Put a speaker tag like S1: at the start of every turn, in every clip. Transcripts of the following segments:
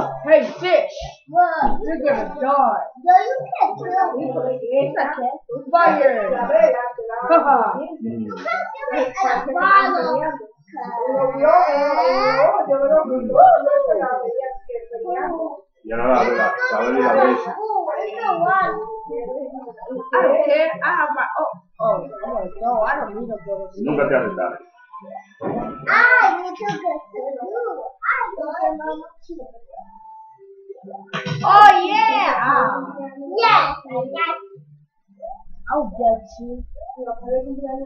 S1: sitio, yo tenía toda la noche cansada. Yo.
S2: No pagas.
S1: Diga o me da cosita. Hey, fish! You're gonna die. Hijo de que esa Fire! Jaja.
S2: Mm.
S1: Lo vio, eh, yo lo vi, yo la veía que peleando.
S2: Y ahora la vela, la vela y la brecha.
S1: I don't care. I have my oh oh I'm gonna go. I don't need a book.
S2: Nunca te haces tarde.
S1: Oh yeah.
S3: Yes, I'll get you.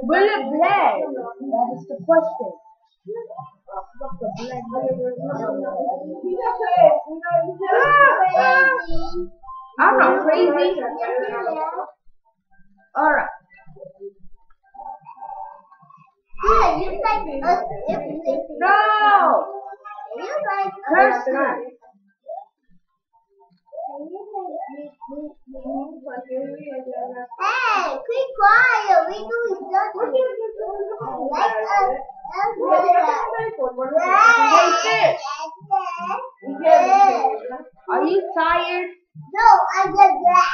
S1: Will it black?
S3: That is the question. What's the black
S1: I'm not crazy. All right. No. Her.
S4: Hey, keep quiet. We doing something. Like us.
S1: Hey, fish. Are you tired?
S4: No, I just.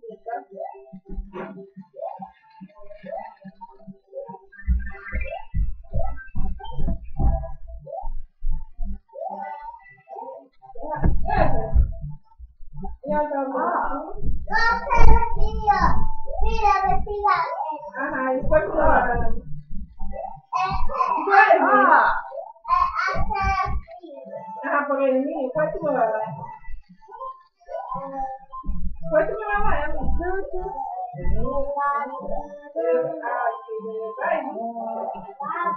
S1: Aham, ele foi embora.
S4: Vai, ó.
S1: Ah, Pogueirinho, pode não Pode embora ela. Vai. Vai.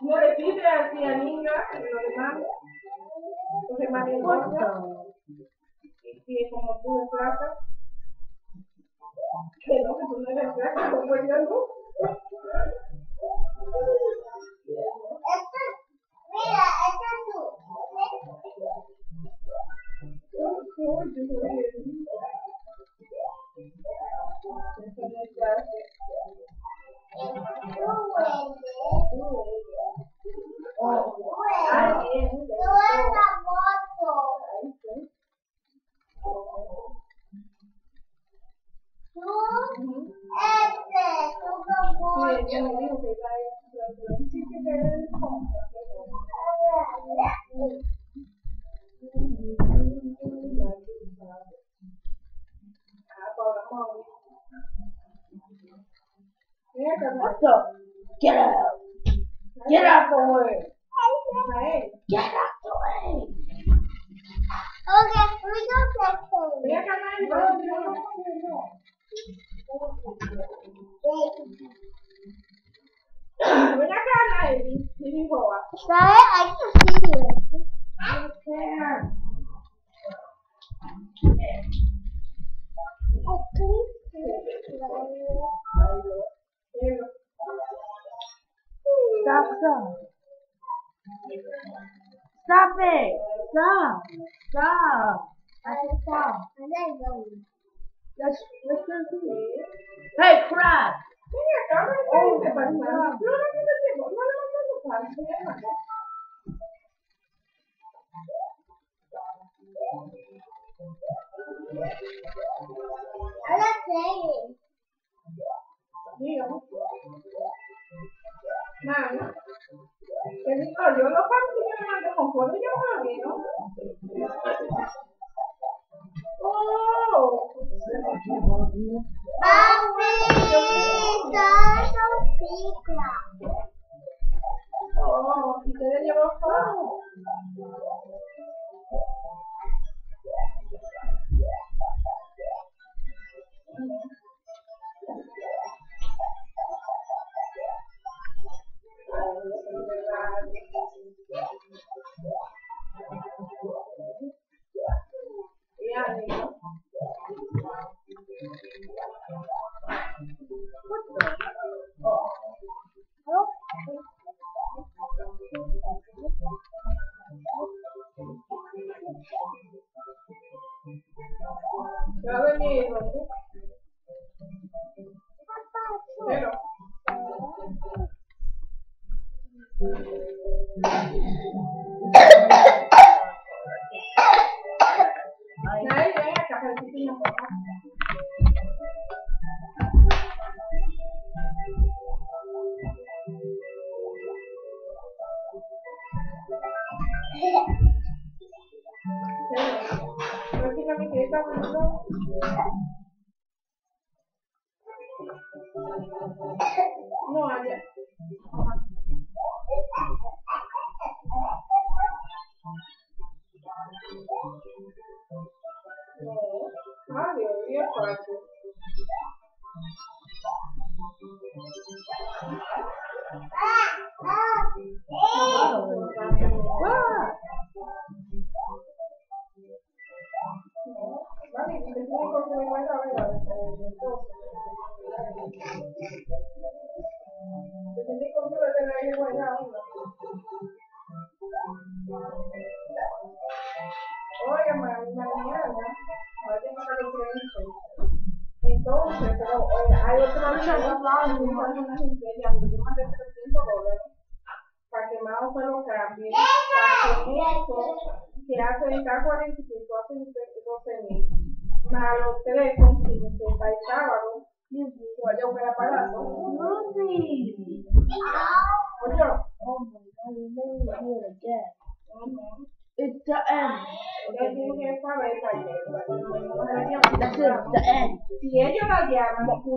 S2: no
S1: le pide a ti amiga, a los demás, los demás y es como tú de plata. Que no, que tú no eres plata, como yo no.
S4: Mira, esta es tú.
S1: What Get out! Get out the way! Get out the way!
S4: Okay, we go.
S1: Voy a cambiar el color. Naeli. Y dijo,
S4: ¿Sabes? Hay que seguir.
S3: Stop, stop. Stop it. Stop. Stop. I said stop. Let's let's go see. Hey, crab.
S1: Ven acá, ven acá, ¿qué te A
S4: las
S1: seis. Mira. Mano. ¿Qué? Yo lo me mandé con pollo yo me lo ¡Oh! ¡Papi! Jalannya? Pero, Olha. Olha, e a quatro. Ah! Oiga, mañana. Entonces, pero, hay otra cosa que una gente ya, porque yo mandé 300 dólares para que más se lo cambie, para que eso que hace en cada 45 hace 12 mil, más los tres son 15, para el sábado, que vaya a operar para eso.
S3: Mommy. Oh my god, you made me do it again. It's the end.
S1: Ella tiene que saber, taller,
S3: That's it, the end.
S1: Si ellos la llaman, escuchen, si ellos la